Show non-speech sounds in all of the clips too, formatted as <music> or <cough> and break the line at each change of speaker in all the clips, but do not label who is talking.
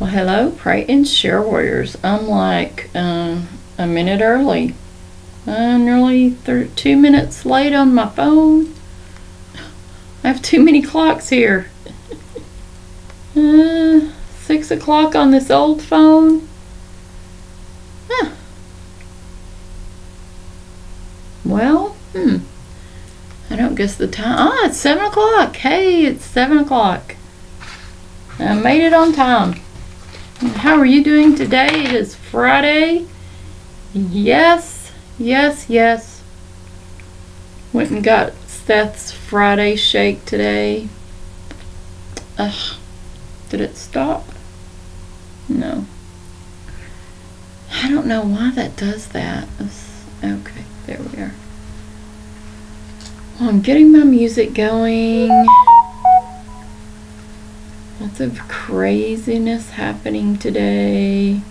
Well, hello, pray and share warriors. I'm like uh, a minute early. Uh, nearly two minutes late on my phone. I have too many clocks here. uh, six o'clock on this old phone. Huh. Well, hmm. I don't guess the time. Ah, it's seven o'clock. Hey, it's seven o'clock. I made it on time. How are you doing today? It is Friday. Yes, yes, yes. Went and got Seth's Friday shake today. Ugh. Did it stop? No. I don't know why that does that. It's- okay, there we are. Well, I'm getting my music going. Lots of craziness happening today.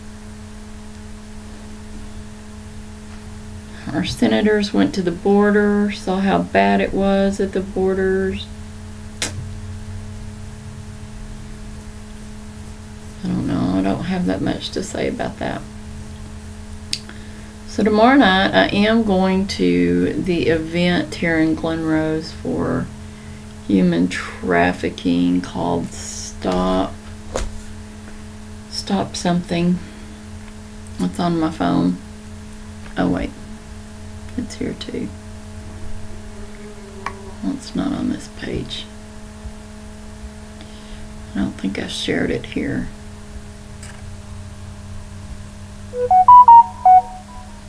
Our senators went to the border, saw how bad it was at the borders. I don't know, I don't have that much to say about that. So tomorrow night I am going to the event here in Glen Rose for human trafficking called Stop Stop something. It's on my phone. Oh wait. It's here too. Well, it's not on this page. I don't think I shared it here.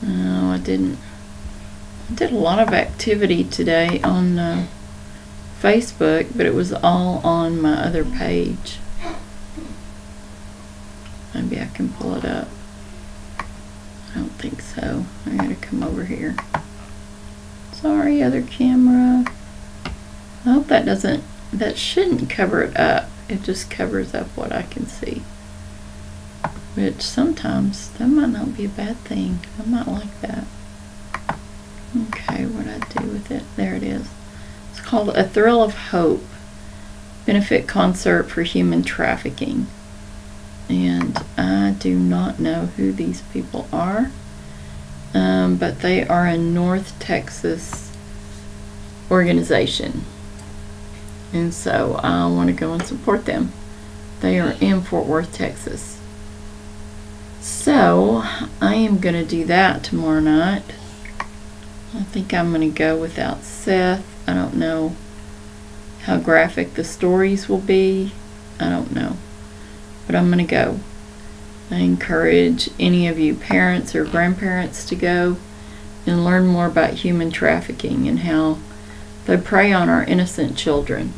No, I didn't. I did a lot of activity today on uh, Facebook, but it was all on my other page. Maybe I can pull it up. I don't think so. I gotta come over here. Sorry, other camera. I hope that doesn't, that shouldn't cover it up. It just covers up what I can see. Which sometimes, that might not be a bad thing. I might like that. Okay, what I do with it? There it is. It's called A Thrill of Hope Benefit Concert for Human Trafficking. And I do not know who these people are, um, but they are a North Texas organization. And so I want to go and support them. They are in Fort Worth, Texas. So I am going to do that tomorrow night. I think I'm going to go without Seth. I don't know how graphic the stories will be. I don't know. But I'm going to go. I encourage any of you parents or grandparents to go and learn more about human trafficking and how they prey on our innocent children.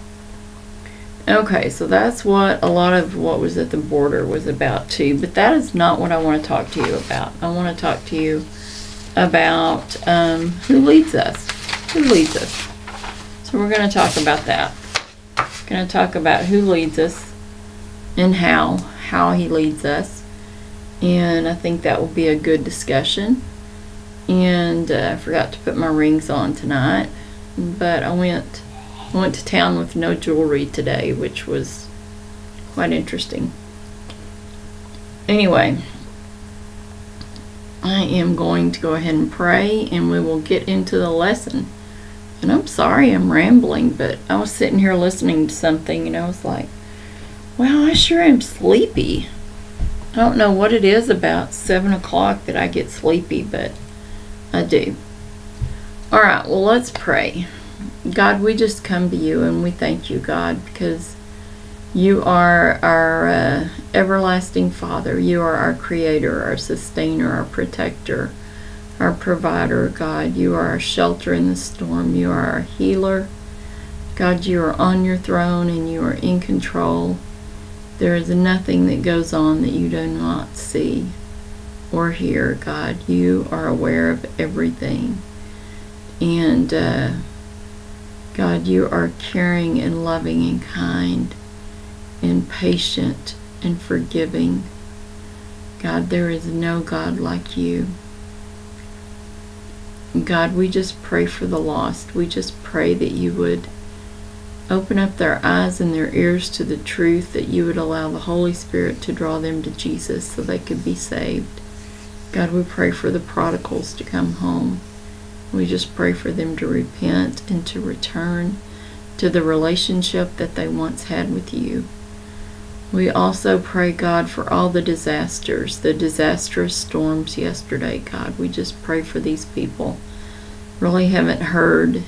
Okay, so that's what a lot of what was at the border was about too, but that is not what I want to talk to you about. I want to talk to you about um, who leads us. Who leads us? So we're going to talk about that. Going to talk about who leads us and how how he leads us, and I think that will be a good discussion. And uh, I forgot to put my rings on tonight, but I went I went to town with no jewelry today, which was quite interesting. Anyway, I am going to go ahead and pray and we will get into the lesson. And I'm sorry I'm rambling, but I was sitting here listening to something and I was like, wow, I sure am sleepy. I don't know what it is about 7 o'clock that I get sleepy, but I do. All right, well, let's pray. God, we just come to you and we thank you, God, because you are our uh, everlasting Father. You are our creator, our sustainer, our protector, our provider, God. You are our shelter in the storm. You are our healer. God, you are on your throne and you are in control. There is nothing that goes on that you do not see or hear, God. You are aware of everything. And, uh, God, you are caring and loving and kind and patient and forgiving. God, there is no God like you. God, we just pray for the lost. We just pray that you would Open up their eyes and their ears to the truth that you would allow the Holy Spirit to draw them to Jesus so they could be saved. God, we pray for the prodigals to come home. We just pray for them to repent and to return to the relationship that they once had with you. We also pray, God, for all the disasters, the disastrous storms yesterday, God. We just pray for these people. Really haven't heard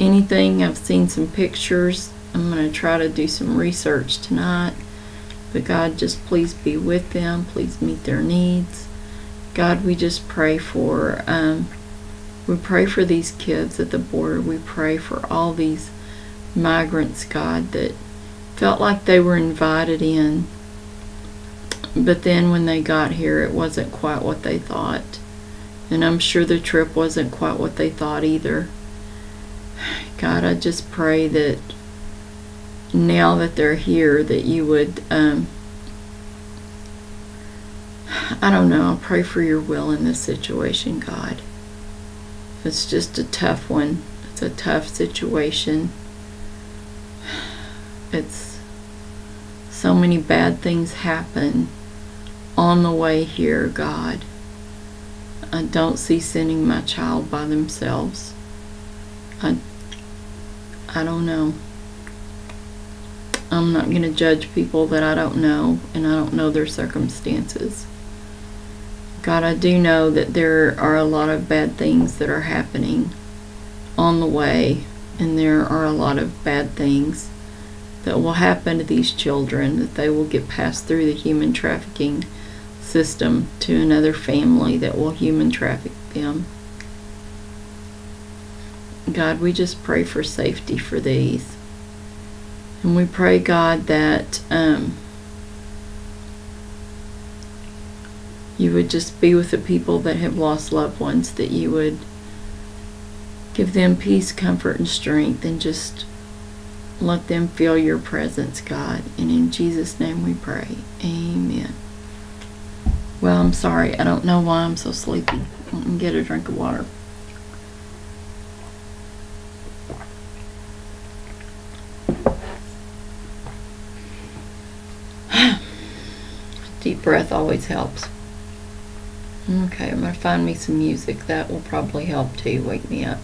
anything. I've seen some pictures. I'm going to try to do some research tonight. But God, just please be with them. Please meet their needs. God, we just pray for um, we pray for these kids at the border. We pray for all these migrants, God, that felt like they were invited in. But then when they got here, it wasn't quite what they thought. And I'm sure the trip wasn't quite what they thought either. God, I just pray that now that they're here, that you would, um, I don't know, I'll pray for your will in this situation, God. It's just a tough one. It's a tough situation. It's so many bad things happen on the way here, God. I don't see sending my child by themselves. I, I don't know. I'm not going to judge people that I don't know, and I don't know their circumstances. God, I do know that there are a lot of bad things that are happening on the way, and there are a lot of bad things that will happen to these children, that they will get passed through the human trafficking system to another family that will human traffic them. God, we just pray for safety for these. And we pray, God, that um, you would just be with the people that have lost loved ones, that you would give them peace, comfort, and strength, and just let them feel your presence, God. And in Jesus' name we pray. Amen. Well, I'm sorry. I don't know why I'm so sleepy. Let me get a drink of water. <sighs> Deep breath always helps. Okay, I'm going to find me some music. That will probably help too, wake me up.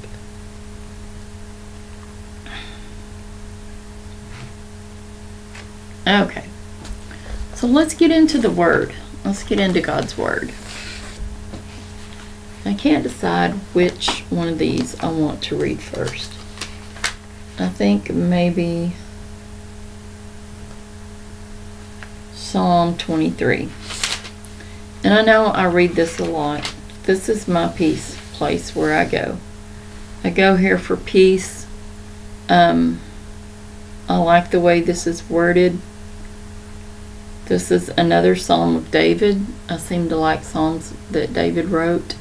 Okay, so let's get into the Word. Let's get into God's Word. I can't decide which one of these I want to read first. I think maybe Psalm 23. And I know I read this a lot. This is my peace place where I go. I go here for peace. Um, I like the way this is worded. This is another Psalm of David. I seem to like Psalms that David wrote.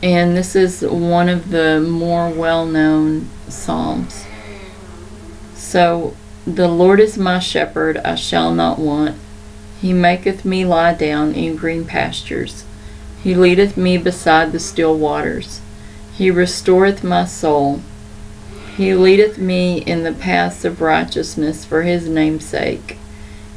And this is one of the more well known Psalms. So, the Lord is my shepherd, I shall not want. He maketh me lie down in green pastures. He leadeth me beside the still waters. He restoreth my soul. He leadeth me in the paths of righteousness for his name's sake.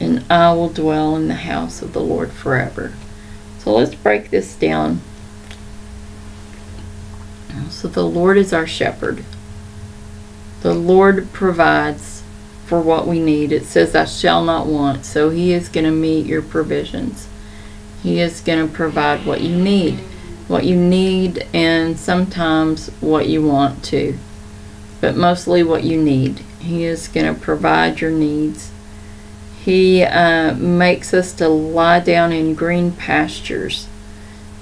and I will dwell in the house of the Lord forever. So let's break this down. So the Lord is our shepherd. The Lord provides for what we need. It says, I shall not want. So He is going to meet your provisions. He is going to provide what you need. What you need, and sometimes what you want to. But mostly what you need. He is going to provide your needs. He uh, makes us to lie down in green pastures.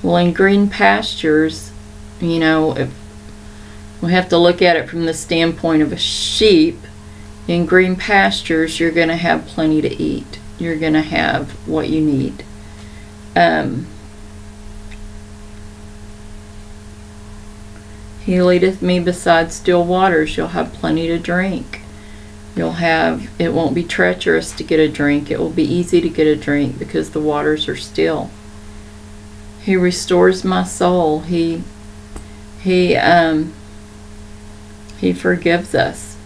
Well, in green pastures, you know, if we have to look at it from the standpoint of a sheep In green pastures, you're going to have plenty to eat. You're going to have what you need. Um, he leadeth me beside still waters. You'll have plenty to drink. You'll have, it won't be treacherous to get a drink. It will be easy to get a drink because the waters are still. He restores my soul. He, he, um, he forgives us.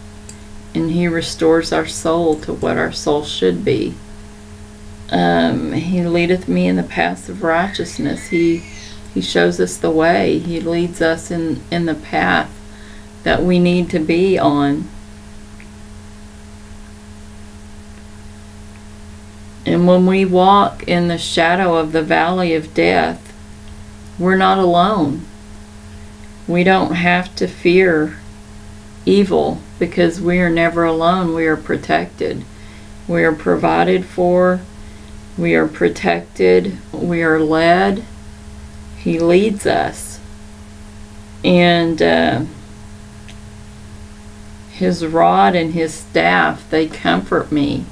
And he restores our soul to what our soul should be. Um, he leadeth me in the paths of righteousness. He, he shows us the way. He leads us in, in the path that we need to be on. And when we walk in the shadow of the valley of death, we're not alone. We don't have to fear evil because we are never alone. We are protected. We are provided for. We are protected. We are led. He leads us. And uh, his rod and his staff, they comfort me.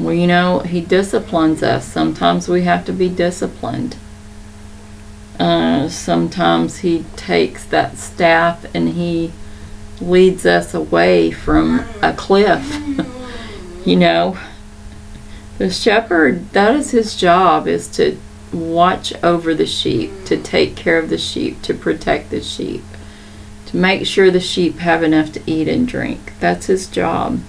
Well, you know, he disciplines us. Sometimes we have to be disciplined. Uh, sometimes he takes that staff and he leads us away from a cliff. <laughs> you know, the shepherd, that is his job, is to watch over the sheep, to take care of the sheep, to protect the sheep, to make sure the sheep have enough to eat and drink. That's his job.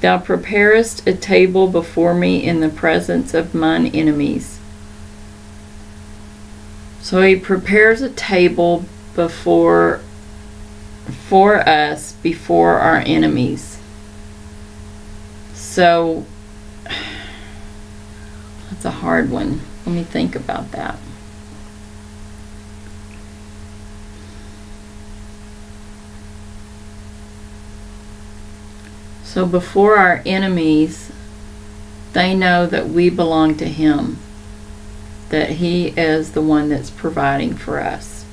Thou preparest a table before me in the presence of mine enemies. So he prepares a table before for us before our enemies. So <sighs> that's a hard one. Let me think about that. So before our enemies, they know that we belong to Him, that He is the one that's providing for us.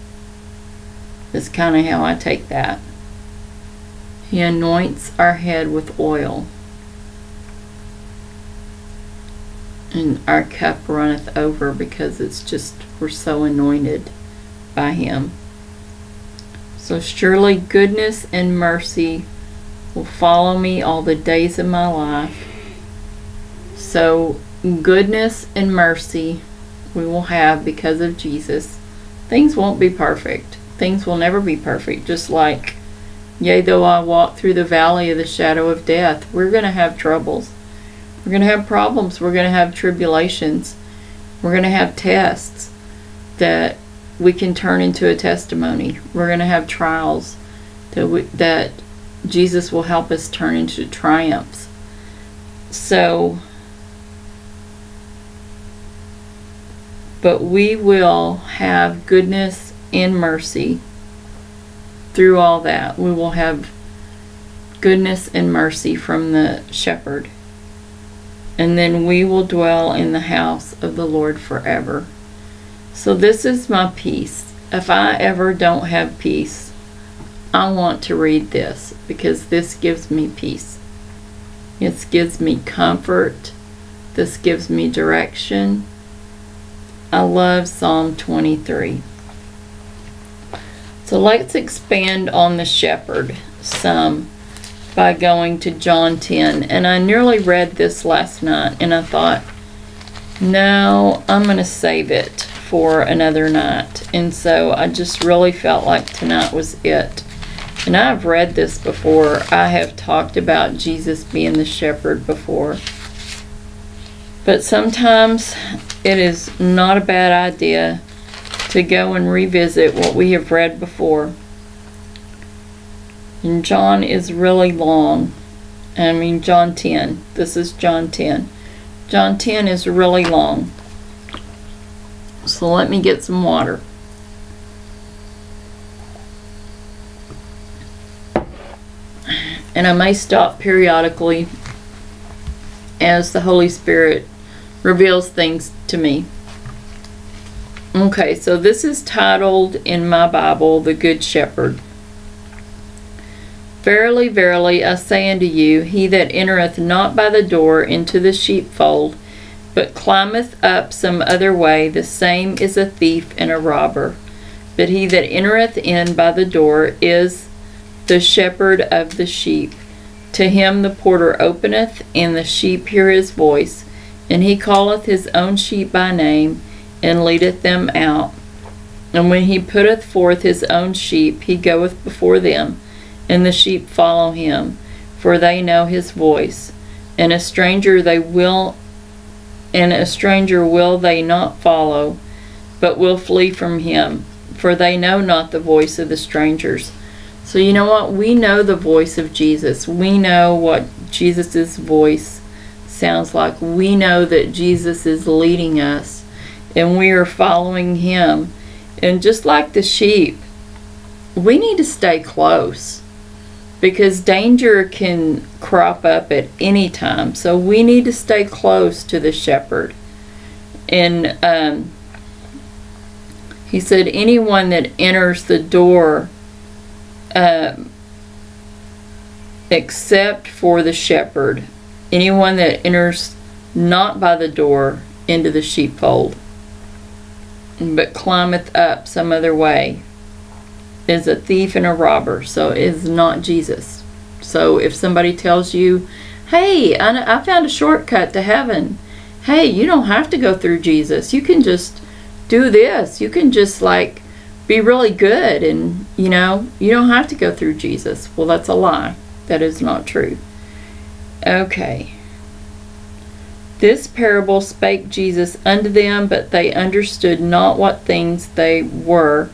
That's kind of how I take that. He anoints our head with oil, and our cup runneth over because it's just, we're so anointed by Him. So surely goodness and mercy will follow me all the days of my life. So, goodness and mercy we will have because of Jesus. Things won't be perfect. Things will never be perfect. Just like, yea, though I walk through the valley of the shadow of death, we're going to have troubles. We're going to have problems. We're going to have tribulations. We're going to have tests that we can turn into a testimony. We're going to have trials that we, that Jesus will help us turn into triumphs. So, but we will have goodness and mercy through all that. We will have goodness and mercy from the shepherd. And then we will dwell in the house of the Lord forever. So, this is my peace. If I ever don't have peace, I want to read this because this gives me peace. This gives me comfort. This gives me direction. I love Psalm 23. So let's expand on the shepherd some by going to John 10. And I nearly read this last night and I thought, no, I'm going to save it for another night. And so I just really felt like tonight was it. And I've read this before. I have talked about Jesus being the shepherd before. But sometimes it is not a bad idea to go and revisit what we have read before. And John is really long. I mean, John 10. This is John 10. John 10 is really long. So let me get some water. And I may stop periodically as the Holy Spirit reveals things to me. Okay, so this is titled in my Bible, The Good Shepherd. Verily, verily, I say unto you, he that entereth not by the door into the sheepfold, but climbeth up some other way, the same is a thief and a robber. But he that entereth in by the door is the shepherd of the sheep. To him the porter openeth, and the sheep hear his voice, and he calleth his own sheep by name, and leadeth them out. And when he putteth forth his own sheep, he goeth before them and the sheep follow him, for they know his voice. And a stranger they will and a stranger will they not follow, but will flee from him, for they know not the voice of the strangers. So you know what? We know the voice of Jesus. We know what Jesus' voice sounds like. We know that Jesus is leading us and we are following him. And just like the sheep, we need to stay close because danger can crop up at any time. So we need to stay close to the shepherd. And um, he said, anyone that enters the door um, except for the shepherd, anyone that enters not by the door into the sheepfold, but climbeth up some other way, is a thief and a robber, so is not Jesus. So if somebody tells you, hey, I, I found a shortcut to heaven, hey, you don't have to go through Jesus. You can just do this. You can just like be really good and, you know, you don't have to go through Jesus. Well, that's a lie. That is not true. Okay. This parable spake Jesus unto them, but they understood not what things they were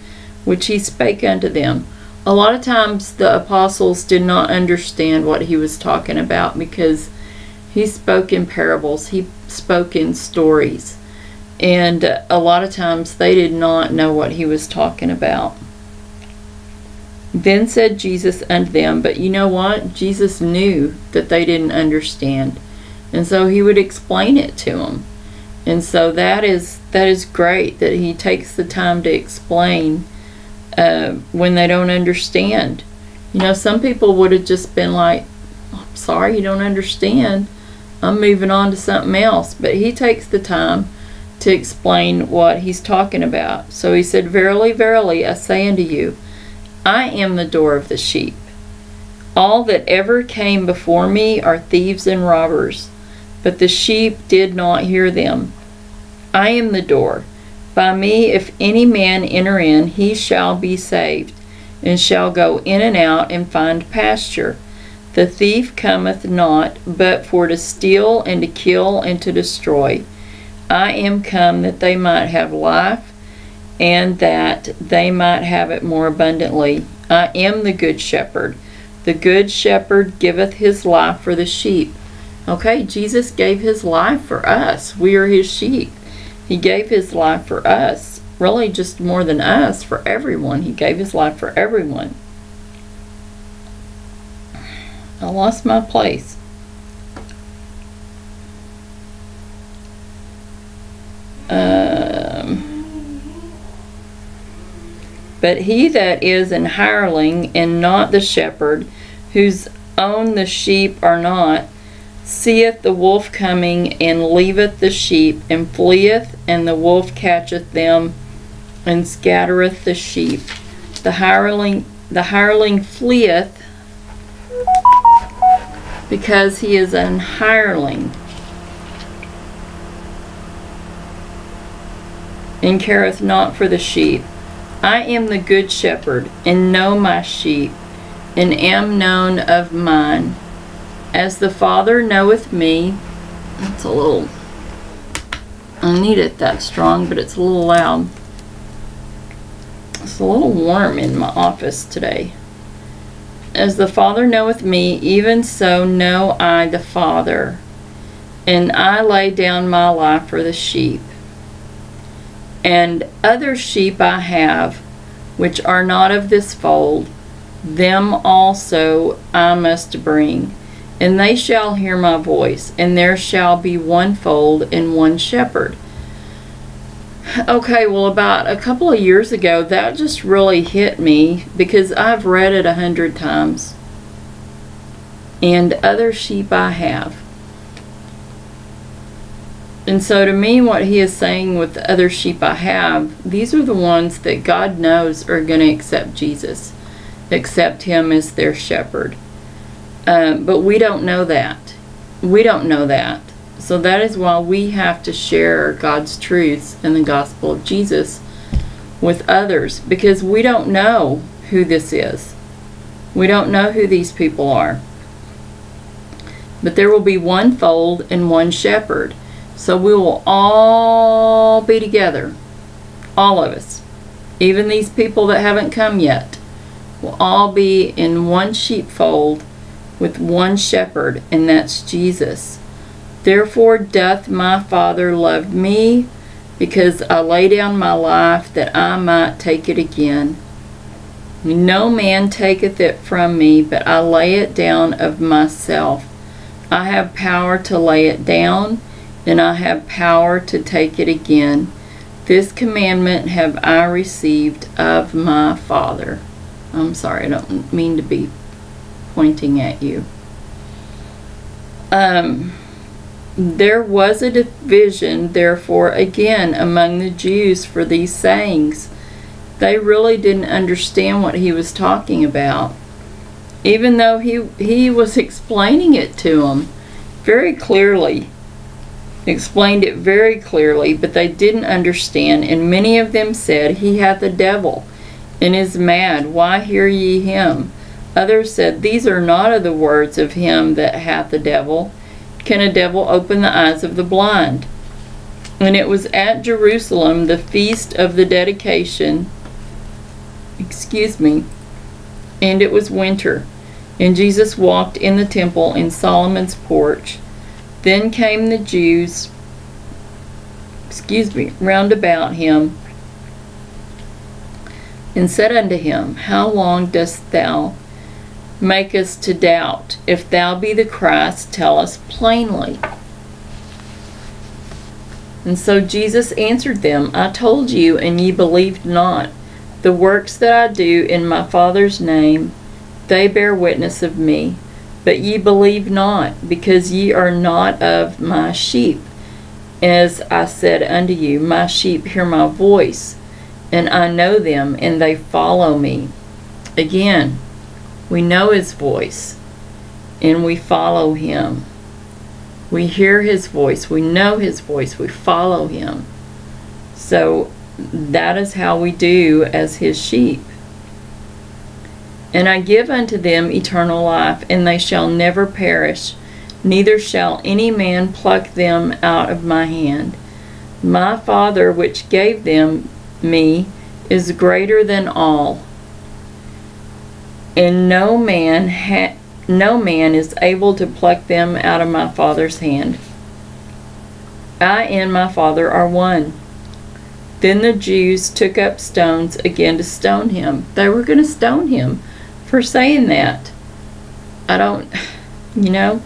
which he spake unto them. A lot of times the apostles did not understand what he was talking about because he spoke in parables, he spoke in stories. And a lot of times they did not know what he was talking about. Then said Jesus unto them, But you know what? Jesus knew that they didn't understand. And so he would explain it to them. And so that is that is great that he takes the time to explain uh, when they don't understand. You know, some people would have just been like, I'm sorry, you don't understand. I'm moving on to something else. But he takes the time to explain what he's talking about. So he said, Verily, verily, I say unto you, I am the door of the sheep. All that ever came before me are thieves and robbers, but the sheep did not hear them. I am the door. By me, if any man enter in, he shall be saved, and shall go in and out and find pasture. The thief cometh not, but for to steal and to kill and to destroy. I am come that they might have life, and that they might have it more abundantly. I am the good shepherd. The good shepherd giveth his life for the sheep. Okay, Jesus gave his life for us. We are his sheep. He gave his life for us. Really, just more than us, for everyone. He gave his life for everyone. I lost my place. Um, but he that is an hireling and not the shepherd, whose own the sheep are not, seeth the wolf coming, and leaveth the sheep, and fleeth, and the wolf catcheth them, and scattereth the sheep. The hireling, the hireling fleeth, because he is an hireling, and careth not for the sheep. I am the good shepherd, and know my sheep, and am known of mine. As the Father knoweth me, it's a little, I need it that strong, but it's a little loud. It's a little warm in my office today. As the Father knoweth me, even so know I the Father. And I lay down my life for the sheep. And other sheep I have, which are not of this fold, them also I must bring and they shall hear my voice, and there shall be one fold and one shepherd. Okay, well, about a couple of years ago, that just really hit me because I've read it a hundred times. and other sheep I have. And so, to me, what he is saying with the other sheep I have, these are the ones that God knows are going to accept Jesus, accept him as their shepherd. Um, but we don't know that. We don't know that. So, that is why we have to share God's truths and the gospel of Jesus with others because we don't know who this is. We don't know who these people are. But there will be one fold and one shepherd. So we will all be together. All of us. Even these people that haven't come yet will all be in one sheepfold with one shepherd, and that's Jesus. Therefore doth my Father love me, because I lay down my life that I might take it again. No man taketh it from me, but I lay it down of myself. I have power to lay it down, and I have power to take it again. This commandment have I received of my Father. I'm sorry, I don't mean to be pointing at you. Um, there was a division, therefore, again among the Jews for these sayings. They really didn't understand what he was talking about, even though he, he was explaining it to them very clearly. Explained it very clearly, but they didn't understand, and many of them said, He hath a devil, and is mad. Why hear ye him? Others said, These are not of the words of him that hath a devil can a devil open the eyes of the blind? And it was at Jerusalem, the feast of the dedication, excuse me, and it was winter. And Jesus walked in the temple in Solomon's porch. Then came the Jews, excuse me, round about him, and said unto him, How long dost thou make us to doubt. If thou be the Christ, tell us plainly. And so Jesus answered them, I told you, and ye believed not. The works that I do in my Father's name, they bear witness of me. But ye believe not, because ye are not of my sheep. As I said unto you, my sheep hear my voice, and I know them, and they follow me. Again, we know his voice and we follow him. We hear his voice, we know his voice, we follow him. So that is how we do as his sheep. And I give unto them eternal life, and they shall never perish, neither shall any man pluck them out of my hand. My Father, which gave them me, is greater than all and no man ha- no man is able to pluck them out of my Father's hand. I and my Father are one. Then the Jews took up stones again to stone him. They were going to stone him for saying that. I don't, you know.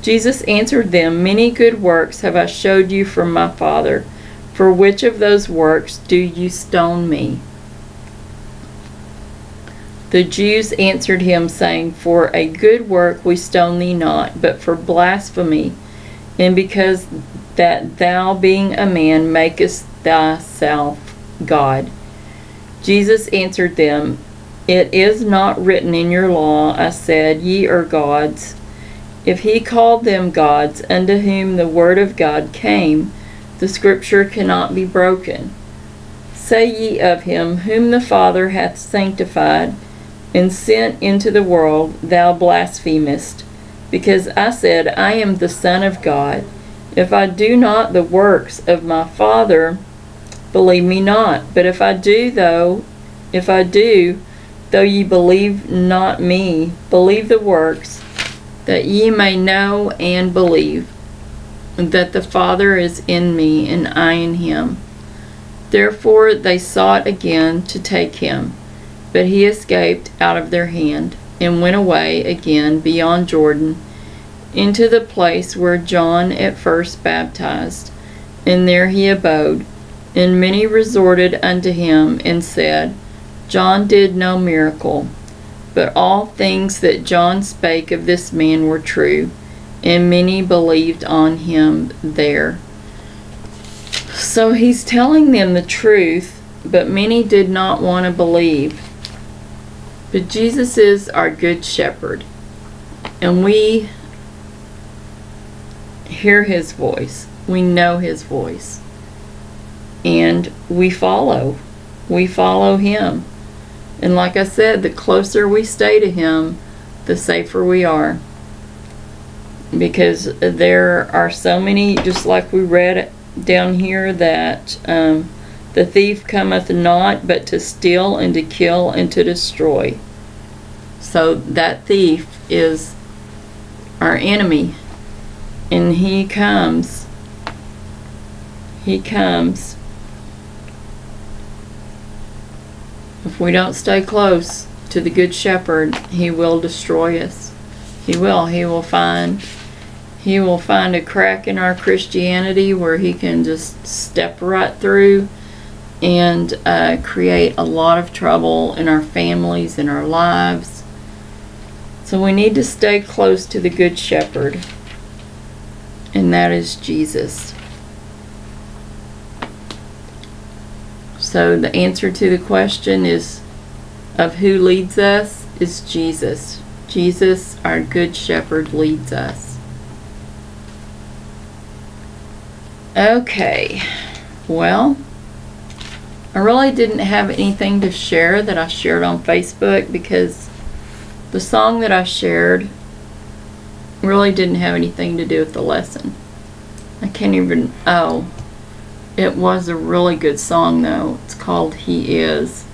Jesus answered them, Many good works have I showed you from my Father. For which of those works do you stone me? The Jews answered him, saying, For a good work we stone thee not, but for blasphemy, and because that thou, being a man, makest thyself God. Jesus answered them, It is not written in your law, I said, Ye are gods. If he called them gods, unto whom the word of God came, the scripture cannot be broken. Say ye of him, whom the Father hath sanctified, and sent into the world, thou blasphemest, because I said, I am the Son of God. If I do not the works of my Father, believe me not. But if I do, though, if I do, though ye believe not me, believe the works, that ye may know and believe that the Father is in me and I in him. Therefore they sought again to take him. But he escaped out of their hand, and went away again beyond Jordan, into the place where John at first baptized, and there he abode. And many resorted unto him, and said, John did no miracle, But all things that John spake of this man were true, and many believed on him there. So he's telling them the truth, but many did not want to believe. But Jesus is our good shepherd, and we hear his voice. We know his voice. And we follow. We follow him. And like I said, the closer we stay to him, the safer we are. Because there are so many, just like we read down here, that um, the thief cometh not but to steal and to kill and to destroy. So that thief is our enemy. And he comes. He comes. We don't stay close to the Good Shepherd, he will destroy us. He will. He will find he will find a crack in our Christianity where he can just step right through and uh, create a lot of trouble in our families, in our lives. So we need to stay close to the Good Shepherd, and that is Jesus. So the answer to the question is of who leads us is Jesus. Jesus, our Good Shepherd, leads us. Okay, well, I really didn't have anything to share that I shared on Facebook because the song that I shared really didn't have anything to do with the lesson. I can't even, oh, it was a really good song though. It's called He Is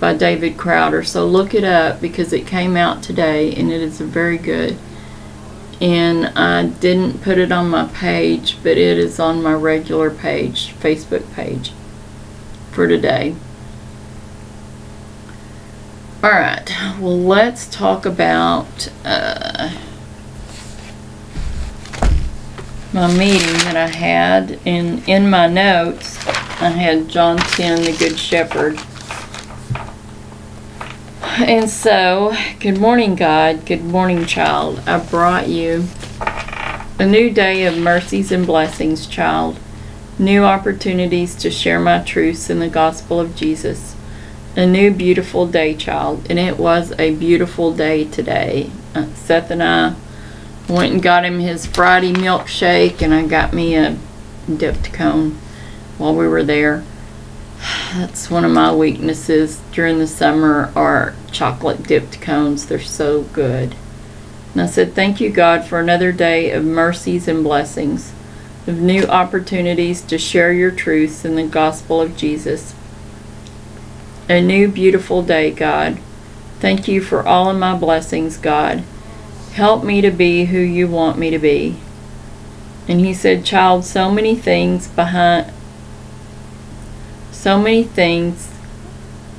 by David Crowder. So look it up because it came out today and it is a very good and I didn't put it on my page but it is on my regular page Facebook page for today alright well let's talk about uh, my meeting that I had and in my notes I had John 10 the Good Shepherd and so, good morning, God. Good morning, child. I brought you a new day of mercies and blessings, child. New opportunities to share my truths in the gospel of Jesus. A new beautiful day, child. And it was a beautiful day today. Uh, Seth and I went and got him his Friday milkshake, and I got me a dipped cone while we were there. <sighs> That's one of my weaknesses during the summer are chocolate dipped cones. They're so good. And I said, Thank you, God, for another day of mercies and blessings, of new opportunities to share your truths in the gospel of Jesus. A new beautiful day, God. Thank you for all of my blessings, God. Help me to be who you want me to be. And he said, Child, so many things behind so many things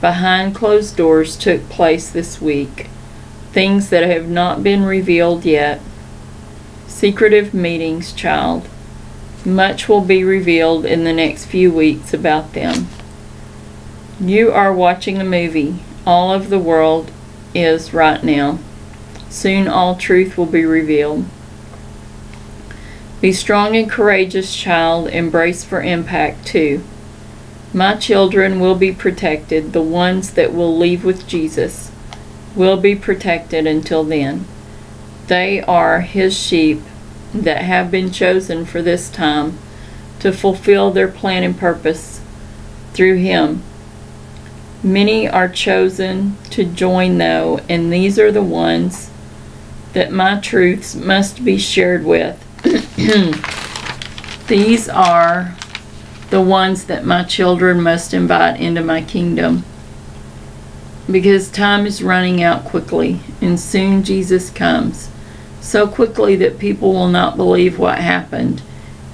behind closed doors took place this week, things that have not been revealed yet. Secretive meetings, child. Much will be revealed in the next few weeks about them. You are watching a movie. All of the world is right now. Soon all truth will be revealed. Be strong and courageous, child. Embrace for impact, too. My children will be protected. The ones that will leave with Jesus will be protected until then. They are his sheep that have been chosen for this time to fulfill their plan and purpose through him. Many are chosen to join, though, and these are the ones that my truths must be shared with. <clears throat> these are the ones that my children must invite into my kingdom. Because time is running out quickly, and soon Jesus comes. So quickly that people will not believe what happened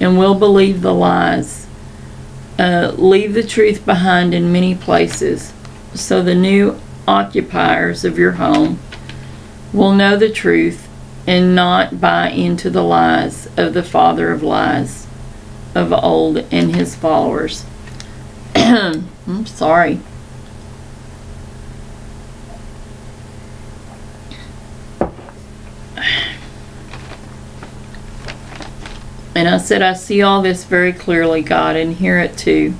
and will believe the lies. Uh, leave the truth behind in many places so the new occupiers of your home will know the truth and not buy into the lies of the father of lies of old and his followers. <clears throat> I'm sorry. And I said, I see all this very clearly, God, and hear it too.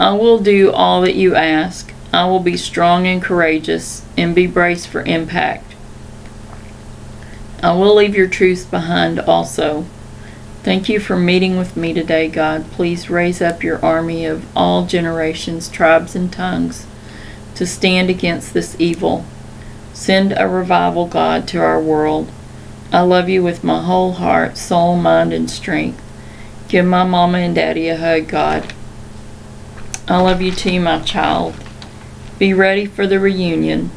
I will do all that you ask I will be strong and courageous and be braced for impact. I will leave your truths behind also. Thank you for meeting with me today, God. Please raise up your army of all generations, tribes, and tongues to stand against this evil. Send a revival, God, to our world. I love you with my whole heart, soul, mind, and strength. Give my mama and daddy a hug, God. I love you too, my child. Be ready for the reunion.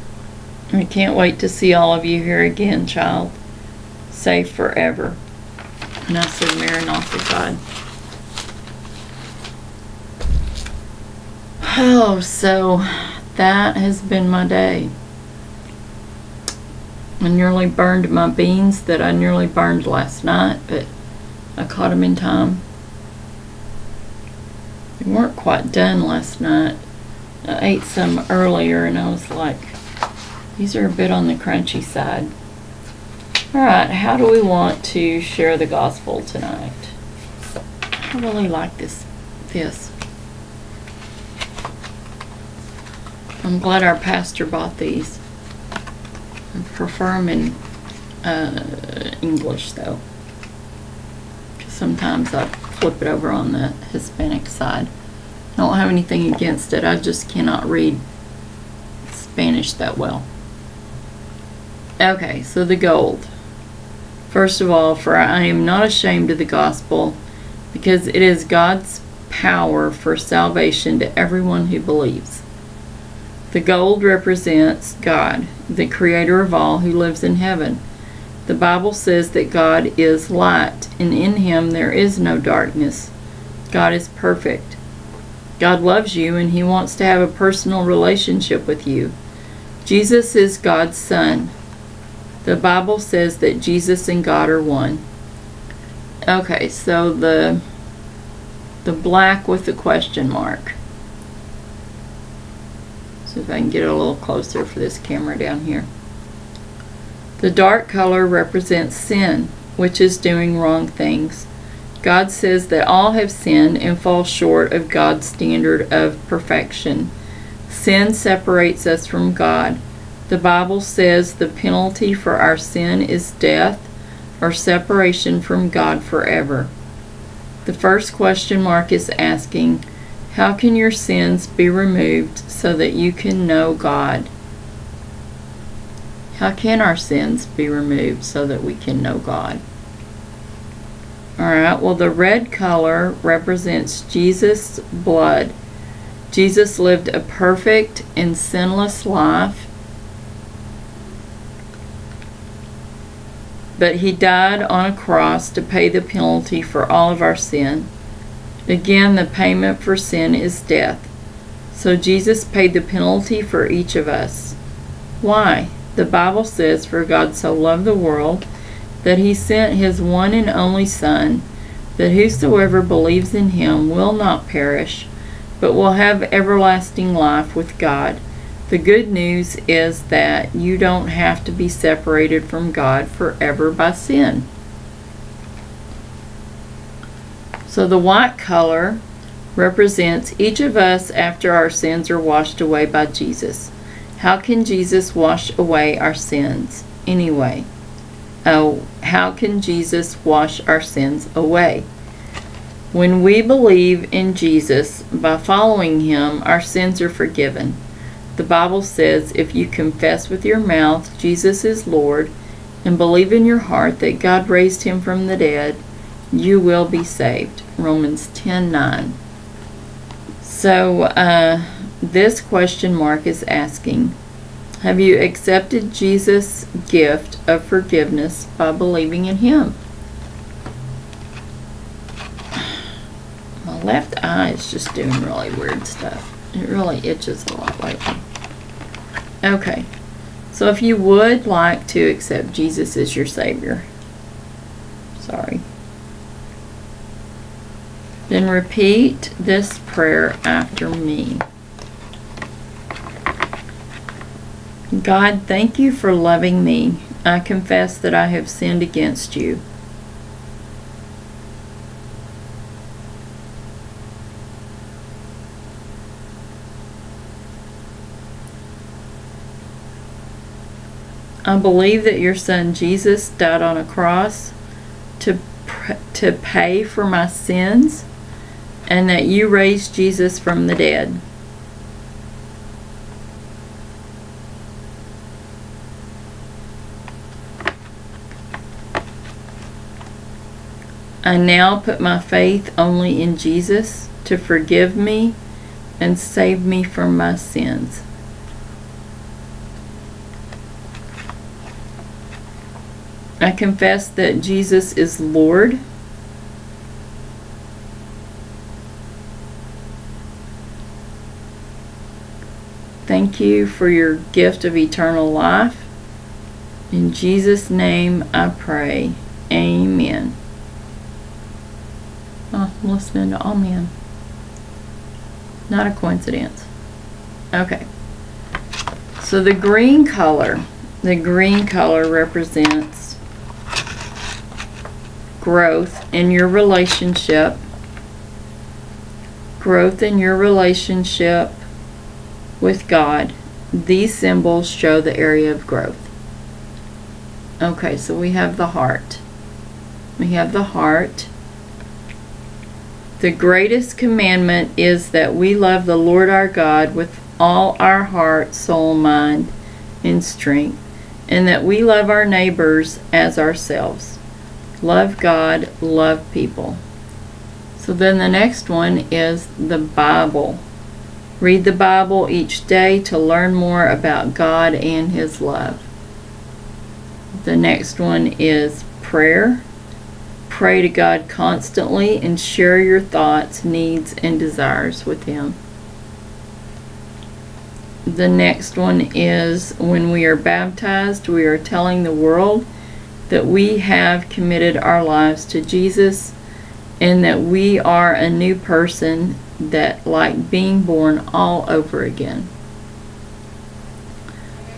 I can't wait to see all of you here again, child. Safe forever. And I said, Maranatha, God. Oh, so that has been my day. I nearly burned my beans that I nearly burned last night, but I caught them in time. They weren't quite done last night. I ate some earlier and I was like, these are a bit on the crunchy side. Alright, how do we want to share the gospel tonight? I really like this. This. I'm glad our pastor bought these. I prefer them in uh, English though. Sometimes I flip it over on the Hispanic side. I don't have anything against it. I just cannot read Spanish that well. Okay, so the gold. First of all, for I am not ashamed of the gospel, because it is God's power for salvation to everyone who believes. The gold represents God, the creator of all who lives in heaven. The Bible says that God is light, and in him there is no darkness. God is perfect. God loves you, and he wants to have a personal relationship with you. Jesus is God's Son. The Bible says that Jesus and God are one. Okay, so the the black with the question mark. See if I can get a little closer for this camera down here. The dark color represents sin, which is doing wrong things. God says that all have sinned and fall short of God's standard of perfection. Sin separates us from God. The Bible says the penalty for our sin is death or separation from God forever. The first question mark is asking, how can your sins be removed so that you can know God? How can our sins be removed so that we can know God? Alright, well, the red color represents Jesus' blood. Jesus lived a perfect and sinless life, but he died on a cross to pay the penalty for all of our sin. Again, the payment for sin is death. So Jesus paid the penalty for each of us. Why? The Bible says, For God so loved the world that he sent his one and only Son, that whosoever believes in him will not perish, but will have everlasting life with God. The good news is that you don't have to be separated from God forever by sin. So the white color represents each of us after our sins are washed away by Jesus. How can Jesus wash away our sins anyway? Oh, how can Jesus wash our sins away? When we believe in Jesus, by following him, our sins are forgiven. The Bible says if you confess with your mouth Jesus is Lord and believe in your heart that God raised him from the dead, you will be saved. Romans 10 9. So, uh, this question mark is asking Have you accepted Jesus' gift of forgiveness by believing in Him? My left eye is just doing really weird stuff. It really itches a lot lately. Okay, so if you would like to accept Jesus as your Savior, sorry. Then repeat this prayer after me. God, thank you for loving me. I confess that I have sinned against you. I believe that your son Jesus died on a cross to, to pay for my sins and that you raised Jesus from the dead. I now put my faith only in Jesus to forgive me and save me from my sins. I confess that Jesus is Lord. Thank you for your gift of eternal life. In Jesus' name I pray. Amen. Oh, I'm listening to Amen. Not a coincidence. Okay. So the green color, the green color represents growth in your relationship, growth in your relationship with God. These symbols show the area of growth. Okay, so we have the heart. We have the heart. The greatest commandment is that we love the Lord our God with all our heart, soul, mind, and strength, and that we love our neighbors as ourselves. Love God, love people. So then the next one is the Bible. Read the Bible each day to learn more about God and His love. The next one is prayer. Pray to God constantly and share your thoughts, needs, and desires with Him. The next one is when we are baptized, we are telling the world that we have committed our lives to Jesus and that we are a new person that like being born all over again.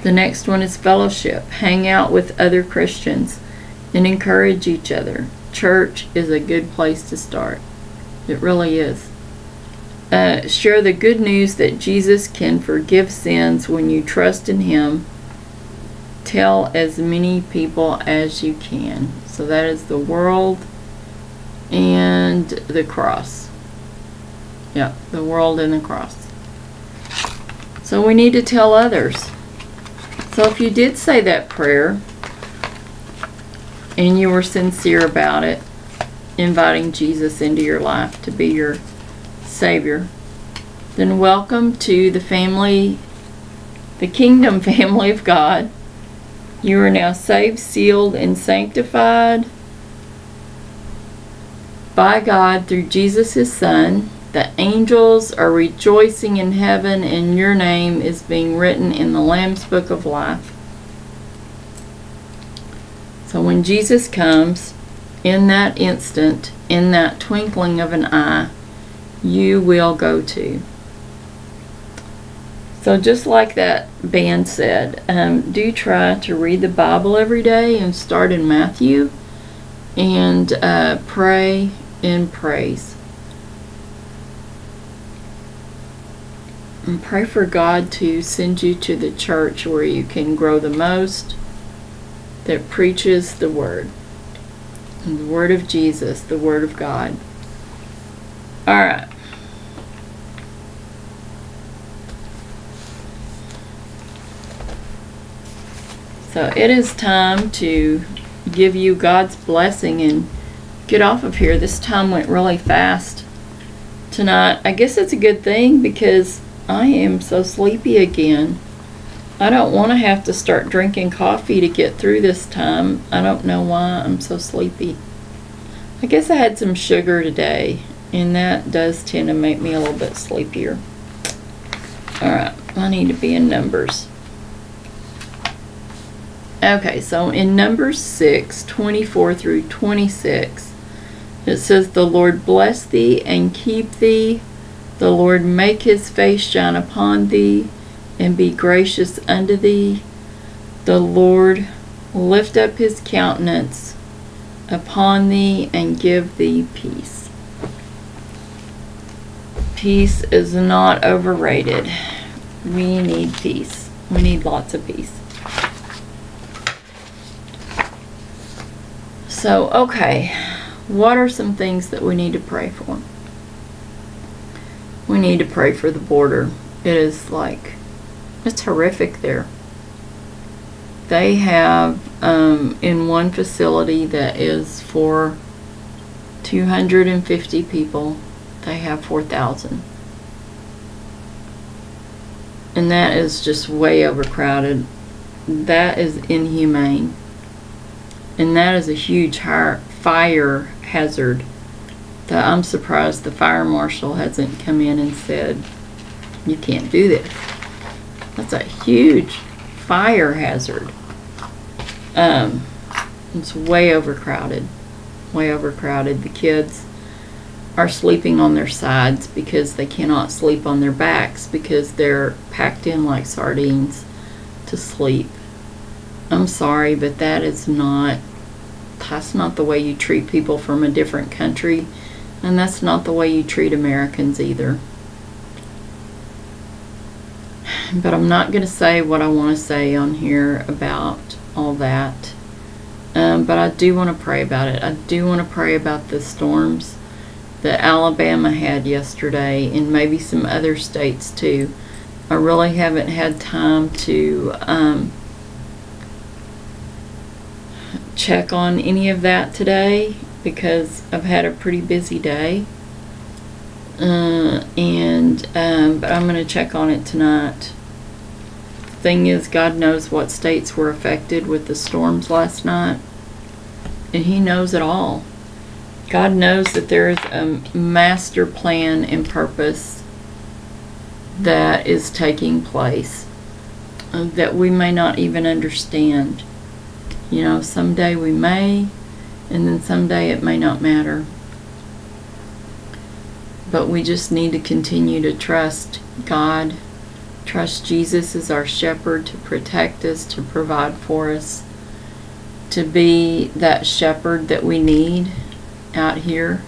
The next one is fellowship. Hang out with other Christians and encourage each other church is a good place to start. It really is. Uh, share the good news that Jesus can forgive sins when you trust in Him. Tell as many people as you can. So that is the world and the cross. Yeah, the world and the cross. So we need to tell others. So if you did say that prayer, and you were sincere about it, inviting Jesus into your life to be your Savior, then welcome to the family, the kingdom <laughs> family of God. You are now saved, sealed, and sanctified by God through Jesus, His Son. The angels are rejoicing in heaven, and your name is being written in the Lamb's Book of Life. So when Jesus comes, in that instant, in that twinkling of an eye, you will go to. So just like that band said, um, do try to read the Bible every day and start in Matthew and uh, pray and praise. And pray for God to send you to the church where you can grow the most that preaches the Word. The Word of Jesus, the Word of God. Alright. So it is time to give you God's blessing and get off of here. This time went really fast tonight. I guess it's a good thing because I am so sleepy again. I don't want to have to start drinking coffee to get through this time. I don't know why I'm so sleepy. I guess I had some sugar today, and that does tend to make me a little bit sleepier. Alright, I need to be in Numbers. Okay, so in Numbers 6, 24 through 26, it says, The Lord bless thee and keep thee. The Lord make his face shine upon thee and be gracious unto thee. The Lord lift up his countenance upon thee and give thee peace. Peace is not overrated. We need peace. We need lots of peace. So, okay, what are some things that we need to pray for? We need to pray for the border. It is like, it's horrific there. They have, um, in one facility that is for 250 people, they have 4,000. And that is just way overcrowded. That is inhumane. And that is a huge fire hazard that I'm surprised the fire marshal hasn't come in and said, you can't do this. That's a huge fire hazard. Um, it's way overcrowded. Way overcrowded. The kids are sleeping on their sides because they cannot sleep on their backs because they're packed in like sardines to sleep. I'm sorry, but that is not that's not the way you treat people from a different country, and that's not the way you treat Americans either. But I'm not going to say what I want to say on here about all that. Um, but I do want to pray about it. I do want to pray about the storms that Alabama had yesterday and maybe some other states too. I really haven't had time to um, check on any of that today because I've had a pretty busy day. Uh, and um, but I'm going to check on it tonight. Thing is, God knows what states were affected with the storms last night, and He knows it all. God knows that there is a master plan and purpose that is taking place uh, that we may not even understand. You know, someday we may, and then someday it may not matter. But we just need to continue to trust God, trust Jesus as our shepherd to protect us, to provide for us, to be that shepherd that we need out here.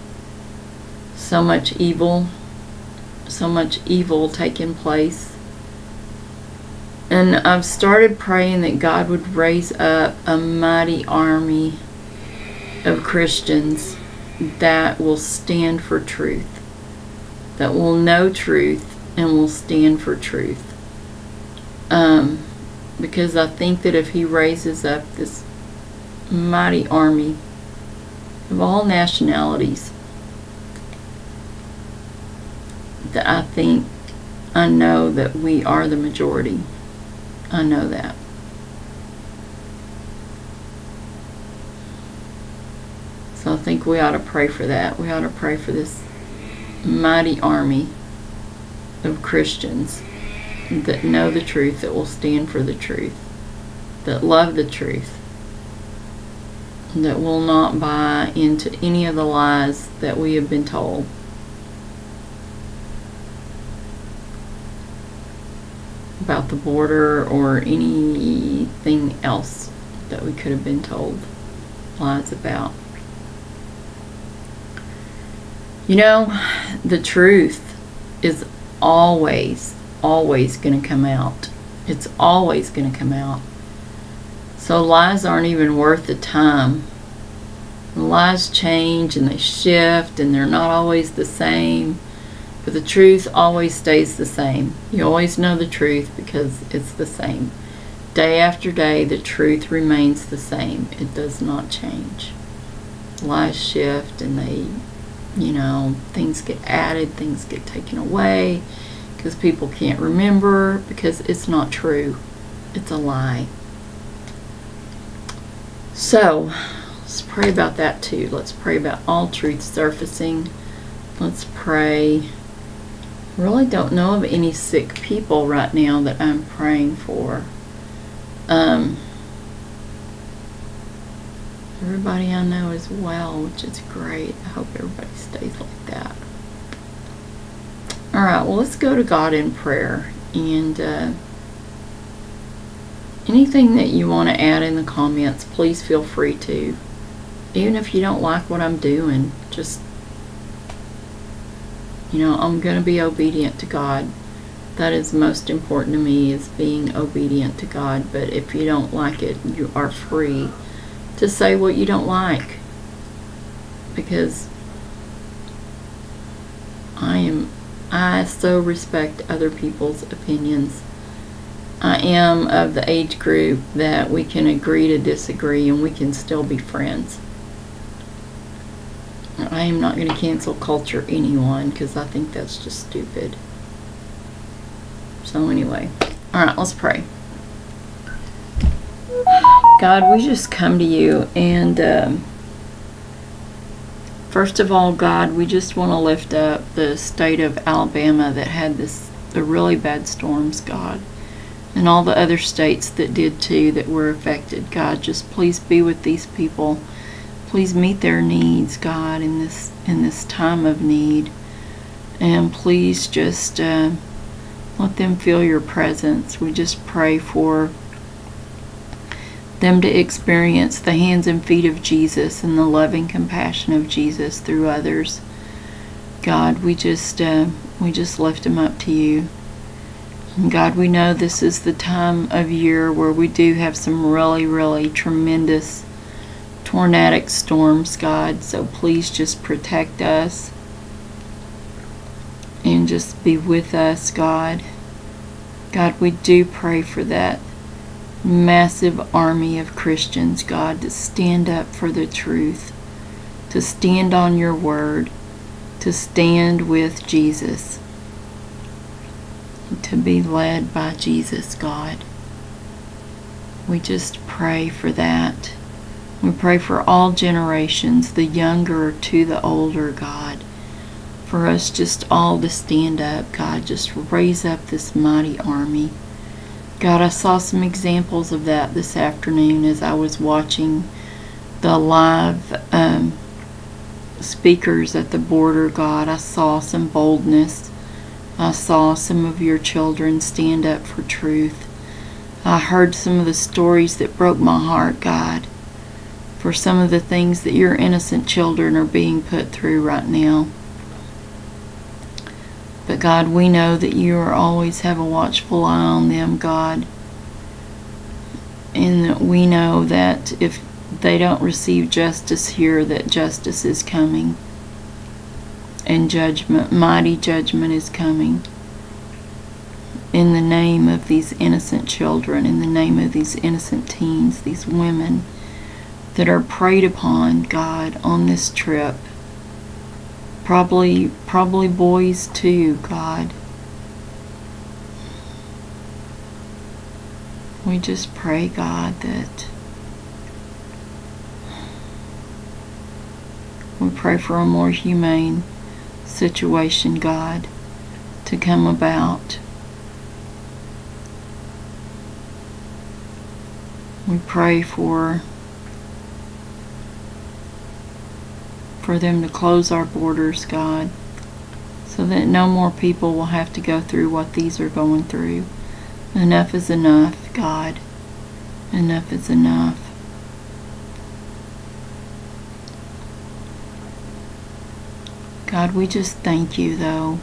So much evil, so much evil taking place. And I've started praying that God would raise up a mighty army of Christians that will stand for truth, that will know truth and will stand for truth. Because I think that if He raises up this mighty army of all nationalities that I think I know that we are the majority. I know that. So I think we ought to pray for that. We ought to pray for this mighty army of Christians that know the truth, that will stand for the truth, that love the truth, that will not buy into any of the lies that we have been told. about the border or anything else that we could have been told lies about. You know, the truth is always, always going to come out. It's always going to come out. So lies aren't even worth the time. Lies change and they shift and they're not always the same. But the truth always stays the same. You always know the truth because it's the same. Day after day, the truth remains the same. It does not change. Lies shift and they, you know, things get added, things get taken away because people can't remember because it's not true. It's a lie. So, let's pray about that too. Let's pray about all truth surfacing. Let's pray. Really don't know of any sick people right now that I'm praying for. Um, everybody I know is well, which is great. I hope everybody stays like that. All right, well, let's go to God in prayer. And uh, anything that you want to add in the comments, please feel free to. Even if you don't like what I'm doing, just, you know, I'm going to be obedient to God. That is most important to me is being obedient to God. But if you don't like it, you are free to say what you don't like. because I am I so respect other people's opinions. I am of the age group that we can agree to disagree and we can still be friends. I am not going to cancel culture anyone because I think that's just stupid. So anyway, all right, let's pray. God, we just come to you and um, first of all, God, we just want to lift up the state of Alabama that had this the really bad storms, God, and all the other states that did too that were affected. God, just please be with these people. Please meet their needs, God, in this in this time of need, and please just uh, let them feel your presence. We just pray for them to experience the hands and feet of Jesus and the loving compassion of Jesus through others. God, we just uh, we just lift them up to you. And God, we know this is the time of year where we do have some really, really tremendous tornadic storms, God. So please just protect us and just be with us, God. God, we do pray for that massive army of Christians, God, to stand up for the truth, to stand on your word, to stand with Jesus, to be led by Jesus, God. We just pray for that. We pray for all generations, the younger to the older, God. For us just all to stand up, God, just raise up this mighty army. God, I saw some examples of that this afternoon as I was watching the live um, speakers at the border. God, I saw some boldness. I saw some of your children stand up for truth. I heard some of the stories that broke my heart, God, for some of the things that your innocent children are being put through right now. But God, we know that you are always have a watchful eye on them, God. And we know that if they don't receive justice here, that justice is coming. And judgment, mighty judgment is coming. In the name of these innocent children, in the name of these innocent teens, these women that are preyed upon, God, on this trip probably probably boys too god. We just pray god that we pray for a more humane situation god to come about. We pray for for them to close our borders, God, so that no more people will have to go through what these are going through. Enough is enough, God. Enough is enough. God, we just thank you, though.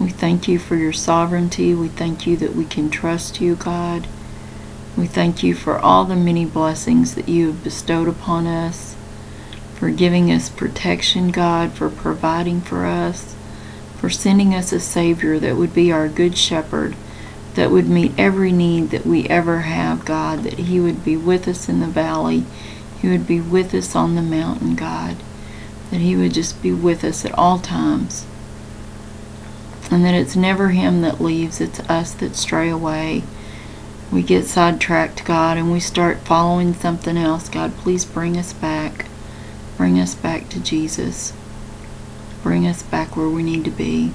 We thank you for your sovereignty. We thank you that we can trust you, God. We thank you for all the many blessings that you have bestowed upon us for giving us protection, God, for providing for us, for sending us a Savior that would be our good shepherd, that would meet every need that we ever have, God, that He would be with us in the valley, He would be with us on the mountain, God, that He would just be with us at all times. And that it's never Him that leaves, it's us that stray away. We get sidetracked, God, and we start following something else. God, please bring us back. Bring us back to Jesus. Bring us back where we need to be.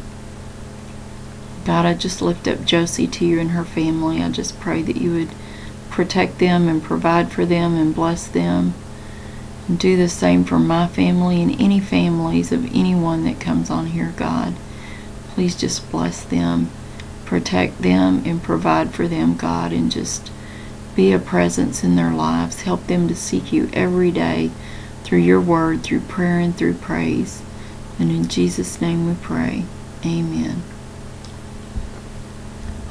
God, I just lift up Josie to you and her family. I just pray that you would protect them and provide for them and bless them. And do the same for my family and any families of anyone that comes on here, God. Please just bless them, protect them, and provide for them, God, and just be a presence in their lives. Help them to seek you every day through your word, through prayer, and through praise. And in Jesus' name we pray. Amen.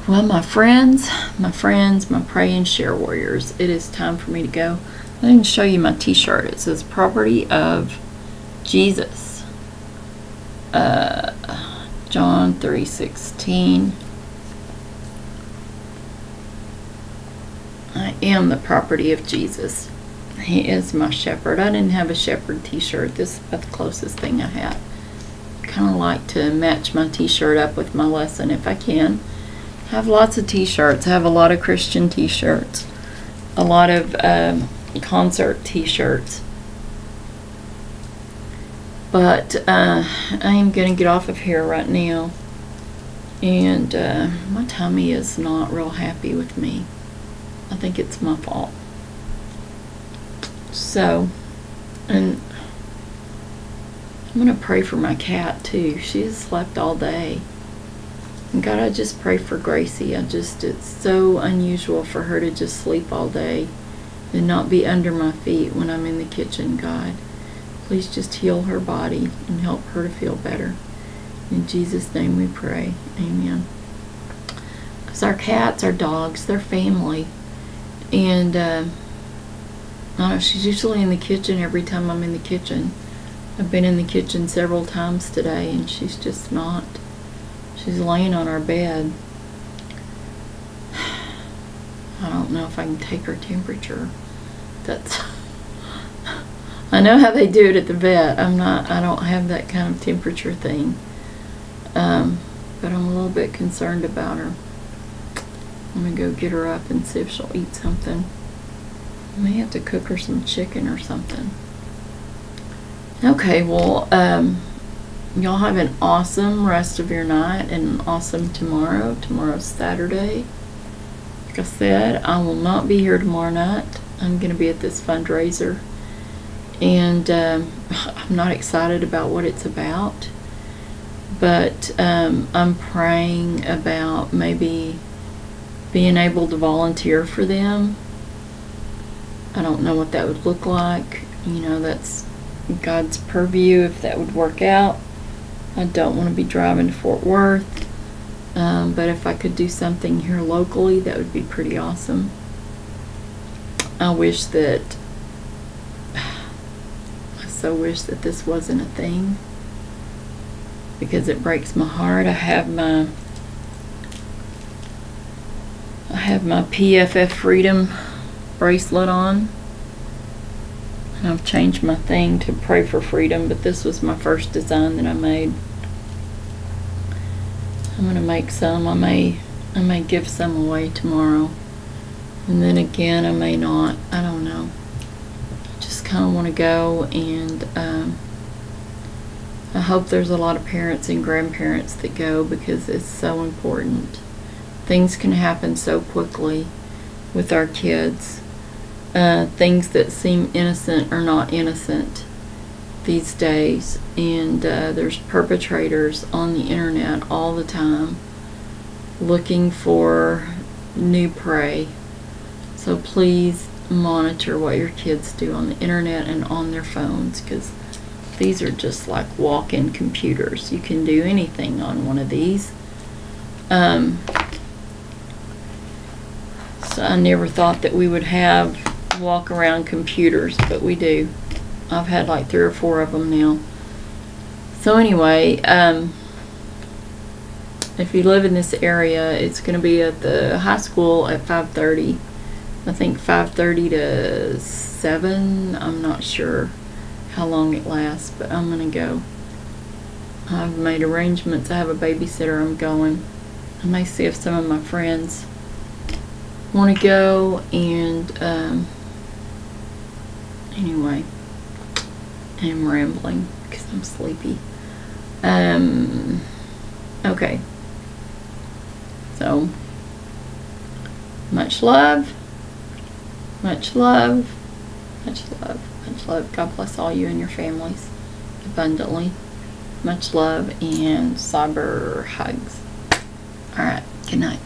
Well, my friends, my friends, my pray and share warriors, it is time for me to go. I didn't show you my t shirt. It says Property of Jesus. Uh, John 3:16. I am the property of Jesus. He is my shepherd. I didn't have a shepherd t-shirt. This is about the closest thing I had. Kind of like to match my t-shirt up with my lesson if I can. I have lots of t-shirts. I have a lot of Christian t-shirts. A lot of um, concert t-shirts. But uh, I am going to get off of here right now. And uh, my tummy is not real happy with me. I think it's my fault. So, and I'm going to pray for my cat too. She has slept all day. And God, I just pray for Gracie. I just, it's so unusual for her to just sleep all day and not be under my feet when I'm in the kitchen, God. Please just heal her body and help her to feel better. In Jesus' name we pray. Amen. Because our cats, our dogs, they're family. And, uh, She's usually in the kitchen every time I'm in the kitchen. I've been in the kitchen several times today and she's just not. She's laying on our bed. <sighs> I don't know if I can take her temperature. That's <laughs> I know how they do it at the vet. I'm not I don't have that kind of temperature thing. Um, but I'm a little bit concerned about her. I'm gonna go get her up and see if she'll eat something. May have to cook her some chicken or something. Okay, well, um, y'all have an awesome rest of your night and an awesome tomorrow. Tomorrow's Saturday. Like I said, I will not be here tomorrow night. I'm going to be at this fundraiser. And um, <sighs> I'm not excited about what it's about. But um, I'm praying about maybe being able to volunteer for them. I don't know what that would look like. You know, that's God's purview if that would work out. I don't want to be driving to Fort Worth. Um, but if I could do something here locally, that would be pretty awesome. I wish that, <sighs> I so wish that this wasn't a thing because it breaks my heart. I have my, I have my PFF Freedom bracelet on. I've changed my thing to pray for freedom, but this was my first design that I made. I'm gonna make some. I may I may give some away tomorrow. And then again I may not. I don't know. I just kinda wanna go and um, I hope there's a lot of parents and grandparents that go because it's so important. Things can happen so quickly with our kids. Uh, things that seem innocent are not innocent these days, and uh, there's perpetrators on the internet all the time looking for new prey. So please monitor what your kids do on the internet and on their phones because these are just like walk-in computers. You can do anything on one of these. Um, so I never thought that we would have walk around computers, but we do. I've had like three or four of them now. So anyway, um, if you live in this area, it's going to be at the high school at 5.30. I think 5.30 to 7. I'm not sure how long it lasts, but I'm going to go. I've made arrangements. I have a babysitter. I'm going. I may see if some of my friends want to go and um, anyway I'm rambling because I'm sleepy. Um okay. So much love much love much love much love. God bless all you and your families abundantly. Much love and cyber hugs. All right. Good night